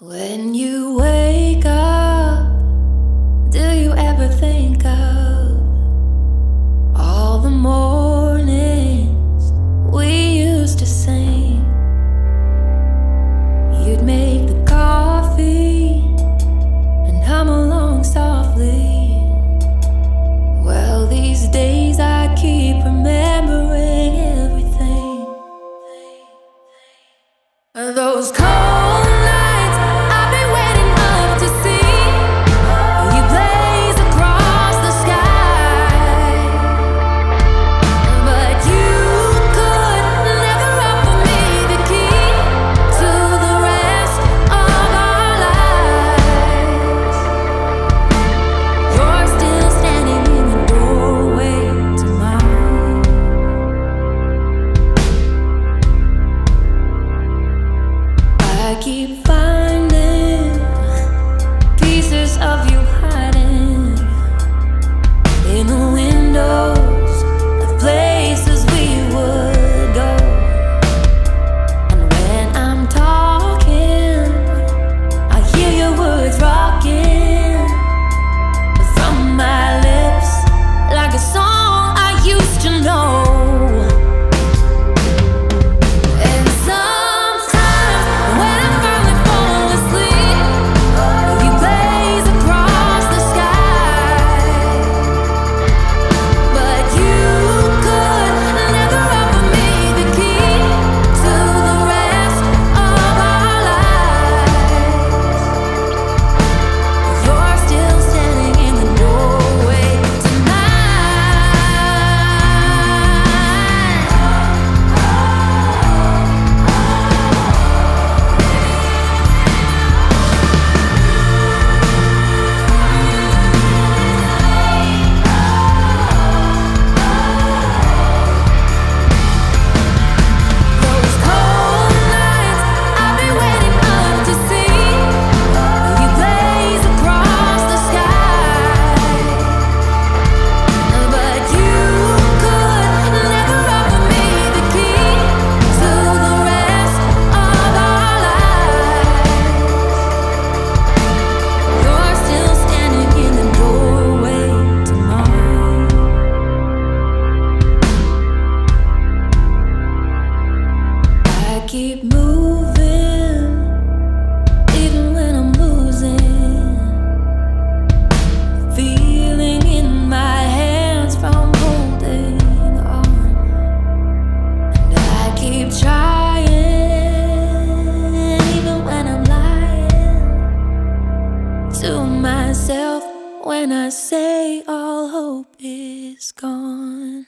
When you wake keep fighting. when I say all hope is gone.